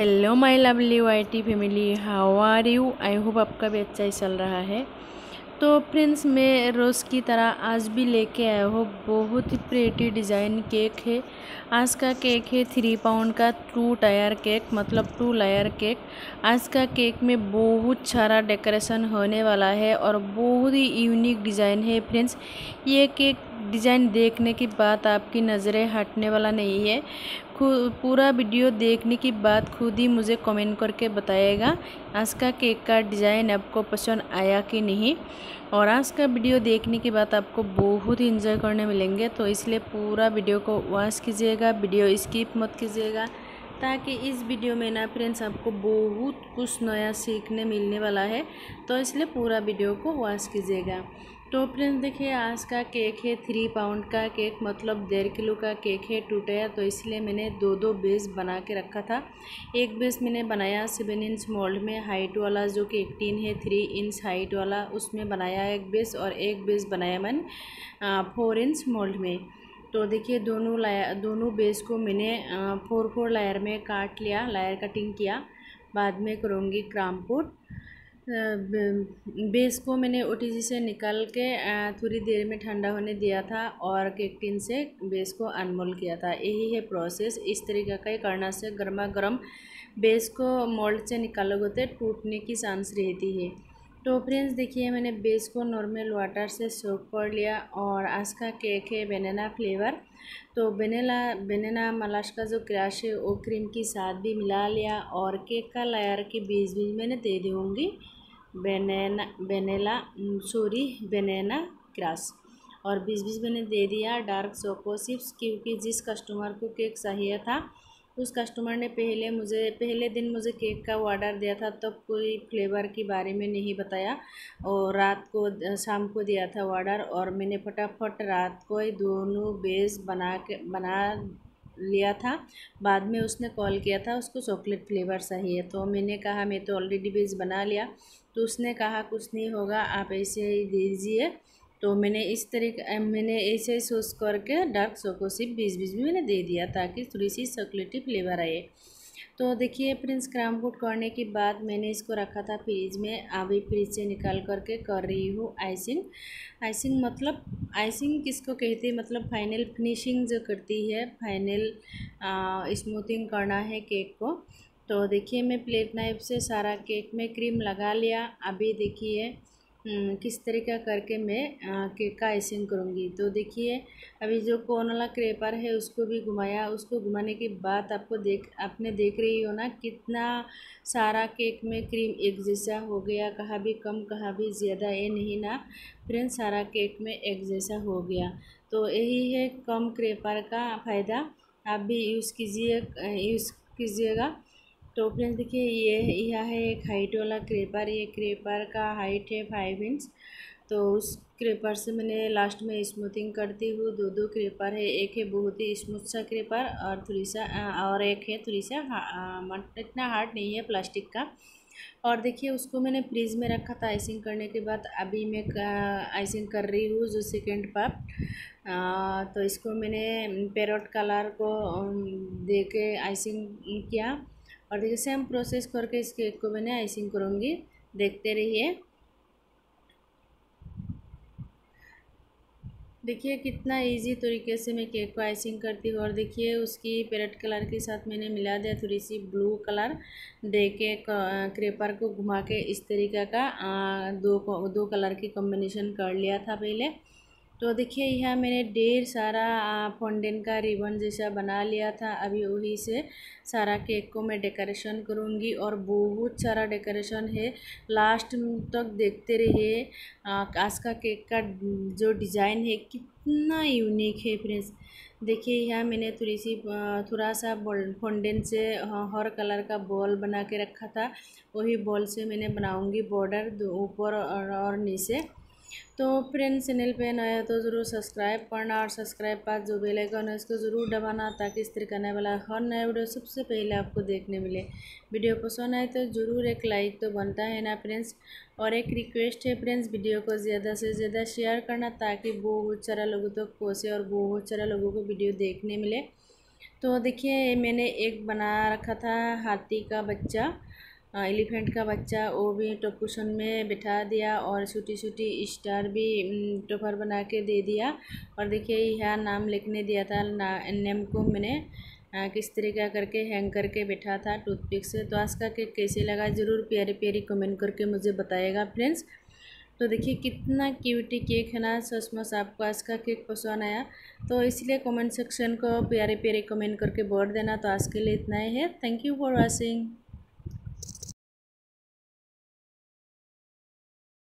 Hello my lovely YT family how are you I hope आपका भी अच्छा ही चल रहा है। तो फ्रेंड्स मैं रोज़ की तरह आज भी लेके आया हूँ। बहुत ही प्रेटी डिज़ाइन केक है। आज का केक है थ्री पाउंड का टू टायर केक मतलब टू लायर केक आज का केक में बहुत सारा डेकोरेशन होने वाला है और बहुत ही यूनिक डिज़ाइन है फ्रेंड्स ये केक डिज़ाइन देखने के बाद आपकी नज़रें हटने वाला नहीं है। पूरा वीडियो देखने के बाद खुद ही मुझे कमेंट करके बताइएगा आज का केक का डिज़ाइन आपको पसंद आया कि नहीं। और आज का वीडियो देखने के बाद आपको बहुत ही इंजॉय करने मिलेंगे तो इसलिए पूरा वीडियो को वॉच कीजिएगा, वीडियो स्किप मत कीजिएगा, ताकि इस वीडियो में ना फ्रेंड्स आपको बहुत कुछ नया सीखने मिलने वाला है तो इसलिए पूरा वीडियो को वॉच कीजिएगा। तो फ्रेंड्स देखिए, आज का केक है थ्री पाउंड का केक मतलब डेढ़ किलो का केक है टूटा तो इसलिए मैंने दो दो बेस बना के रखा था। एक बेस मैंने बनाया सेवन इंच मोल्ड में हाइट वाला जो कि एटीन है थ्री इंच हाइट वाला, उसमें बनाया एक बेस और एक बेस बनाया मैंने फोर इंच मोल्ड में। तो देखिए, दोनों लायर दोनों बेस को मैंने फोर फोर लायर में काट लिया लायर कटिंग किया। बाद में करूँगी क्रामपुट बेस को मैंने ओ से निकाल के थोड़ी देर में ठंडा होने दिया था और केक टिन से बेस को अनमोल किया था। यही है प्रोसेस। इस तरीके का ही करना से गर्मा गर्म बेस को मोल्ड से निकालोगे तो टूटने की चांस रहती है। तो फ्रेंड्स, देखिए, मैंने बेस को नॉर्मल वाटर से सोप कर लिया और आज का केक है बेनेना फ्लेवर तो बेनेला बेनेना मलाश का जो क्रैश है, वो क्रीम के साथ भी मिला लिया और केक का लेयर के बीच बीच मैंने दे दूँगी बेनेना बेनेला सॉरी बेनेना क्रश और बीस बीस मैंने दे दिया डार्क चोको चिप्स क्योंकि जिस कस्टमर को केक चाहिए था, उस कस्टमर ने पहले मुझे, पहले दिन मुझे केक का ऑर्डर दिया था, तब तो कोई फ्लेवर के बारे में नहीं बताया और रात को, शाम को दिया था ऑर्डर और मैंने फटाफट रात को ही दोनों बेस बना के, बना लिया था। बाद में उसने कॉल किया था, उसको चॉकलेट फ्लेवर चाहिए। तो मैंने कहा, मैं तो ऑलरेडी बेस बना लिया। तो उसने कहा, कुछ नहीं होगा, आप ऐसे ही दीजिए। तो मैंने इस तरीके, मैंने ऐसे सोच करके डार्क चोको सिप बीस बीस में मैंने दे दिया, ताकि थोड़ी सी चॉकलेटी फ्लेवर आए। तो देखिए फ्रेंड्स क्राम कोट करने के बाद मैंने इसको रखा था फ्रिज में। अभी फ्रिज से निकाल करके कर रही हूँ आइसिंग। आइसिंग मतलब आइसिंग किसको कहते हैं? मतलब फाइनल फिनिशिंग जो करती है, फाइनल स्मूथिंग करना है केक को। तो देखिए, मैं प्लेट नाइफ से सारा केक में क्रीम लगा लिया। अभी देखिए किस तरीका करके मैं केक का आइसिंग करूँगी। तो देखिए, अभी जो कौन वाला क्रेपर है, उसको भी घुमाया। उसको घुमाने के बाद आपको देख, आपने देख रही हो ना, कितना सारा केक में क्रीम एक जैसा हो गया। कहाँ भी कम, कहाँ भी ज़्यादा ये नहीं ना फ्रेंड सारा केक में एक जैसा हो गया। तो यही है कम क्रेपर का फ़ायदा। आप भी यूज़ कीजिए यूज़ कीजिएगा। तो फ्रेंड्स देखिए ये यह है एक हाइट वाला क्रेपर ये क्रेपर का हाइट है फाइव इंच तो उस क्रेपर से मैंने लास्ट में स्मूथिंग करती हूँ। दो दो क्रेपर है, एक है बहुत ही स्मूथ सा क्रेपर और थोड़ी सा और एक है थोड़ी सा इतना हार्ड नहीं है प्लास्टिक का। और देखिए उसको मैंने फ्रिज में रखा था आइसिंग करने के बाद। अभी मैं आइसिंग कर रही हूँ जो सेकेंड पाप तो इसको मैंने पेरोट कलर को दे के आइसिंग किया। और देखिए सेम प्रोसेस करके इस केक को मैंने आइसिंग करूँगी। देखते रहिए। देखिए, कितना इजी तरीके से मैं केक को आइसिंग करती हूँ। और देखिए, उसकी पेरेट कलर के साथ मैंने मिला दिया थोड़ी सी ब्लू कलर दे के क्रेपर को घुमा के इस तरीके का दो दो कलर की कॉम्बिनेशन कर लिया था पहले। तो देखिए, यहाँ मैंने ढेर सारा फोंडेन का रिबन जैसा बना लिया था। अभी वही से सारा केक को मैं डेकोरेशन करूँगी और बहुत सारा डेकोरेशन है। लास्ट तक देखते रहिए आज का केक का जो डिज़ाइन है, कितना यूनिक है फ्रेंड्स। देखिए, यहाँ मैंने थोड़ी सी थोड़ा सा फोंडेन से हर कलर का बॉल बना के रखा था। वही बॉल से मैंने बनाऊँगी बॉर्डर ऊपर और नीचे। तो फ्रेंड चैनल पे नया तो ज़रूर सब्सक्राइब करना और सब्सक्राइब पास जो बेल आइकन है उसको ज़रूर दबाना ताकि इस तरह करने वाला हर नया वीडियो सबसे पहले आपको देखने मिले। वीडियो पसंद आए तो ज़रूर एक लाइक तो बनता है ना फ्रेंड्स और एक रिक्वेस्ट है फ्रेंड्स वीडियो को ज़्यादा से ज़्यादा शेयर करना ताकि बहुत सारा लोगों तक तो पहुँचे और बहुत सारा लोगों को वीडियो देखने मिले। तो देखिए, मैंने एक बना रखा था हाथी का बच्चा। एलिफेंट का बच्चा वो भी टोपुसन में बिठा दिया और छोटी छोटी स्टार भी टोपर बना के दे दिया। और देखिए यह नाम लिखने दिया था ना नेम को मैंने आ, किस तरीका करके हैंग करके बैठा था टूथपिक से तो आज का केक कैसे लगा ज़रूर प्यारी प्यारी कमेंट करके मुझे बताएगा फ्रेंड्स। तो देखिए कितना क्यूटी केक है ना सचमुच आपको आज का केक पसंद आया। तो इसलिए कमेंट सेक्शन को प्यारे प्यारे कमेंट करके बोल देना। तो आज के लिए इतना ही है। Thank you for watching